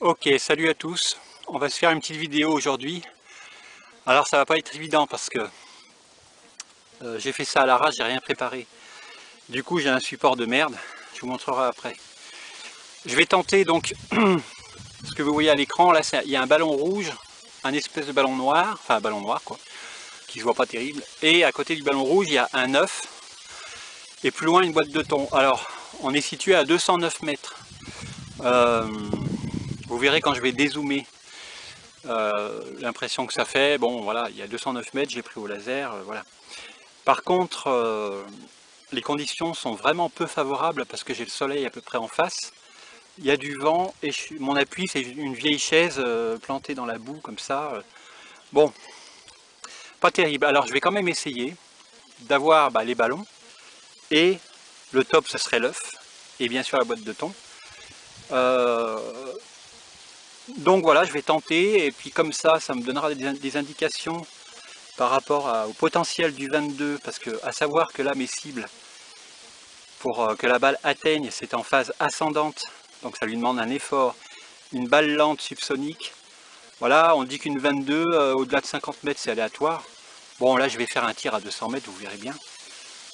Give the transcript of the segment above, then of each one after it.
Ok, salut à tous. On va se faire une petite vidéo aujourd'hui. Alors ça va pas être évident parce que euh, j'ai fait ça à l'arrache, j'ai rien préparé. Du coup j'ai un support de merde, je vous montrerai après. Je vais tenter donc, ce que vous voyez à l'écran, là il y a un ballon rouge, un espèce de ballon noir, enfin un ballon noir quoi, qui se voit pas terrible. Et à côté du ballon rouge il y a un œuf, et plus loin une boîte de thon. Alors on est situé à 209 mètres. Euh, vous verrez quand je vais dézoomer euh, l'impression que ça fait. Bon voilà, il y a 209 mètres, j'ai pris au laser, euh, voilà. Par contre, euh, les conditions sont vraiment peu favorables parce que j'ai le soleil à peu près en face. Il y a du vent et mon appui c'est une vieille chaise plantée dans la boue comme ça. Bon, pas terrible. Alors je vais quand même essayer d'avoir bah, les ballons et le top ce serait l'œuf et bien sûr la boîte de thon. Donc voilà, je vais tenter et puis comme ça, ça me donnera des, indications par rapport au potentiel du 22 parce que à savoir que là mes cibles pour euh, que la balle atteigne c'est en phase ascendante donc ça lui demande un effort une balle lente subsonique. Voilà on dit qu'une 22 euh, au-delà de 50 mètres c'est aléatoire. Bon là je vais faire un tir à 200 mètres vous verrez bien.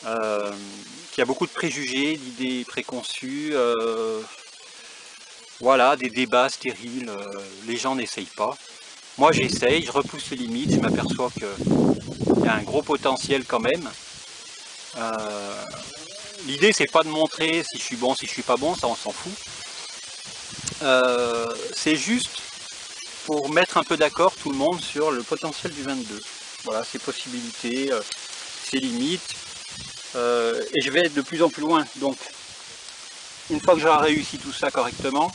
Euh, il y a beaucoup de préjugés d'idées préconçues voilà, des débats stériles, euh, les gens n'essayent pas. Moi j'essaye, je repousse les limites, je m'aperçois qu'il y a un gros potentiel quand même. Euh, l'idée c'est pas de montrer si je suis bon, si je suis pas bon, ça on s'en fout. Euh, c'est juste pour mettre un peu d'accord tout le monde sur le potentiel du 22. Voilà, ses possibilités, ses limites. et je vais de plus en plus loin. Donc une fois que j'aurai réussi tout ça correctement,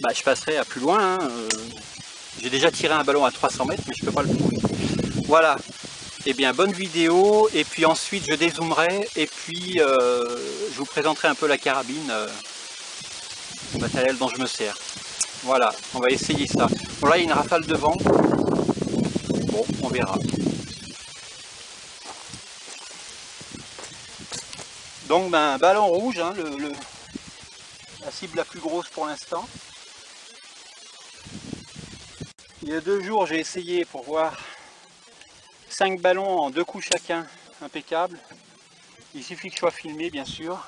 bah, je passerai à plus loin. Hein, euh. J'ai déjà tiré un ballon à 300 mètres, mais je ne peux pas le prouver. Voilà. Eh bien, bonne vidéo. Et puis ensuite, je dézoomerai. Et puis, euh, je vous présenterai un peu la carabine, euh, le matériel dont je me sers. Voilà, on va essayer ça. Bon, là, il y a une rafale de vent. Bon, on verra. Donc, ben, ballon rouge, hein, le, la cible la plus grosse pour l'instant. Il y a deux jours, j'ai essayé pour voir 5 ballons en deux coups chacun, impeccable. Il suffit que je sois filmé, bien sûr,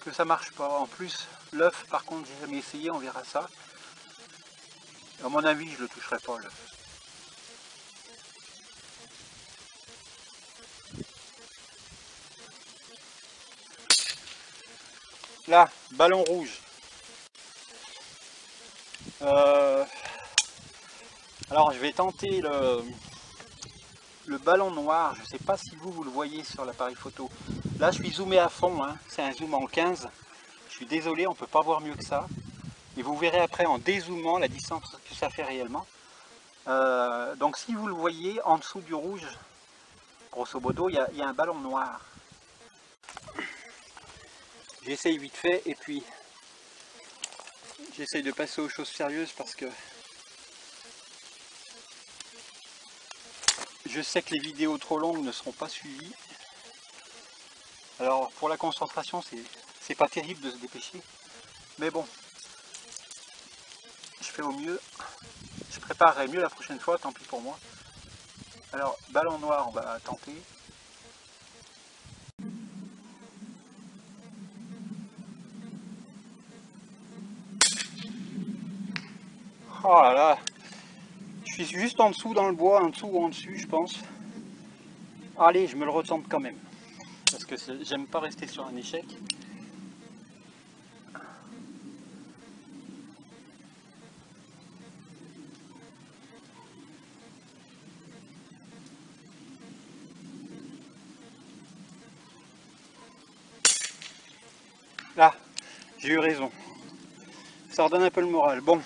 que ça marche pas. En plus, l'œuf, par contre, j'ai jamais essayé, on verra ça. À mon avis, je le toucherai pas, l'œuf. Là, ballon rouge. Euh, alors je vais tenter le, ballon noir, je ne sais pas si vous, vous le voyez sur l'appareil photo. Là je suis zoomé à fond, hein. c'est un zoom en 15. Je suis désolé, on ne peut pas voir mieux que ça. Et vous verrez après en dézoomant la distance que ça fait réellement. Euh, donc si vous le voyez, en dessous du rouge, grosso modo, il y, a un ballon noir. J'essaye vite fait et puis j'essaye de passer aux choses sérieuses parce que Je sais que les vidéos trop longues ne seront pas suivies. Alors pour la concentration, c'est pas terrible de se dépêcher. Mais bon, je fais au mieux. Je préparerai mieux la prochaine fois, tant pis pour moi. Alors, ballon noir, on va tenter. Oh là là je suis juste en dessous dans le bois, en dessous ou en dessus, je pense. Allez, je me le retente quand même. Parce que j'aime pas rester sur un échec. Là, j'ai eu raison. Ça redonne un peu le moral. Bon,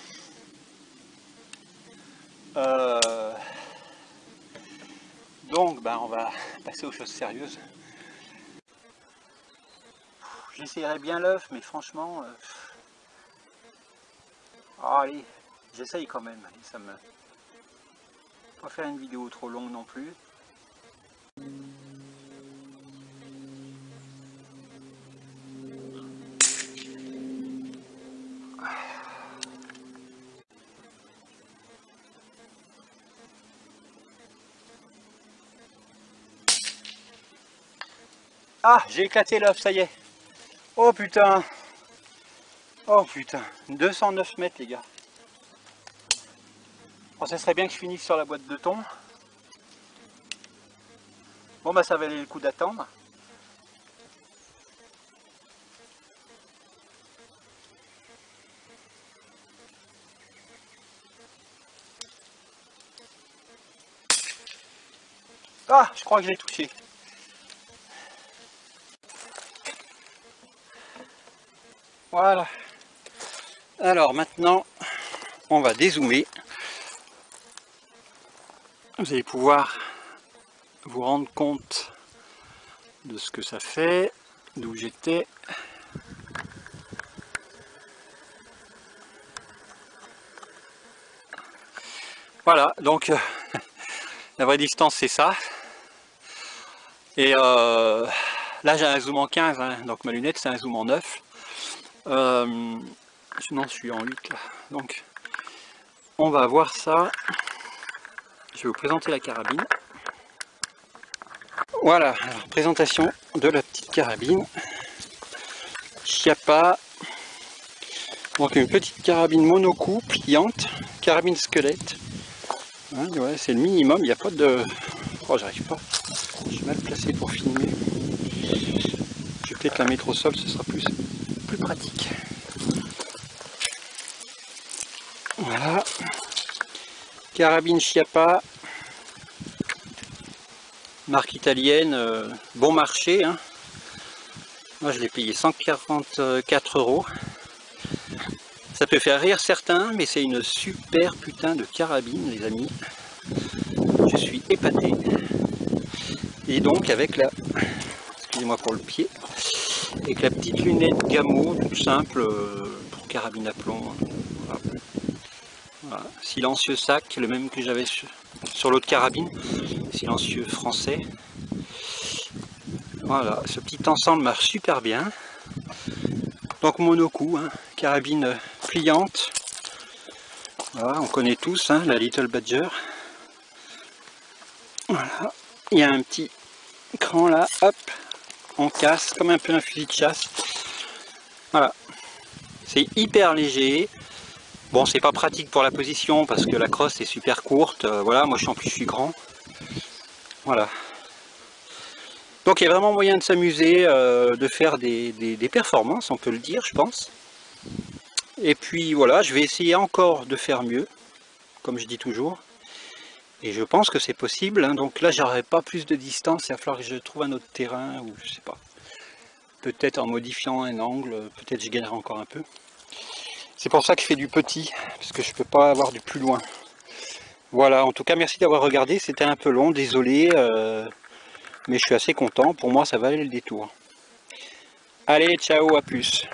euh, donc, ben, on va passer aux choses sérieuses. J'essayerai bien l'œuf, mais franchement... Euh, ah, allez, j'essaye quand même. ça me... Pas faire une vidéo trop longue non plus. Ah, j'ai éclaté l'œuf, ça y est. Oh putain. Oh putain. 209 mètres, les gars. Bon, ça serait bien que je finisse sur la boîte de thon. Bon, bah ça valait le coup d'attendre. Ah, je crois que je l'ai touché. Voilà. Alors maintenant, on va dézoomer. Vous allez pouvoir vous rendre compte de ce que ça fait, d'où j'étais. Voilà, donc euh, la vraie distance c'est ça. Et euh, là j'ai un zoom en 15, hein, donc ma lunette c'est un zoom en 9. Euh, sinon je suis en 8 là. Donc on va voir ça. Je vais vous présenter la carabine. Voilà, présentation de la petite carabine. Chiappa. Donc une petite carabine monocoup pliante, carabine squelette. Hein, c'est le minimum, il n'y a pas de... Oh j'arrive pas, je suis mal placé pour filmer. Je vais peut-être la mettre au sol, ce sera plus, pratique. Voilà. Carabine Chiappa, marque italienne, euh, bon marché. Hein. Moi je l'ai payé 144 euros. Ça peut faire rire certains, mais c'est une super putain de carabine les amis. Je suis épaté. Et donc avec la, excusez-moi pour le pied, avec la petite lunette Gamo, tout simple, euh, pour carabine à plomb. Silencieux sac, le même que j'avais sur l'autre carabine silencieux français. Voilà, ce petit ensemble marche super bien. Donc monocoup, hein, carabine pliante. Voilà, on connaît tous hein, la Little Badger. Voilà, il y a un petit cran là, hop, on casse comme un peu un fusil de chasse. Voilà, c'est hyper léger. Bon, c'est pas pratique pour la position parce que la crosse est super courte. Euh, voilà, moi je suis en plus grand. Voilà. Donc il y a vraiment moyen de s'amuser, euh, de faire des, performances, on peut le dire, je pense. Et puis voilà, je vais essayer encore de faire mieux, comme je dis toujours. Et je pense que c'est possible, hein. donc là j'aurai pas plus de distance, il va falloir que je trouve un autre terrain, ou je sais pas. Peut-être en modifiant un angle, peut-être je gagnerai encore un peu. C'est pour ça que je fais du petit, parce que je peux pas avoir du plus loin. Voilà, en tout cas merci d'avoir regardé, c'était un peu long, désolé, euh, mais je suis assez content, pour moi ça valait le détour. Allez, ciao, à plus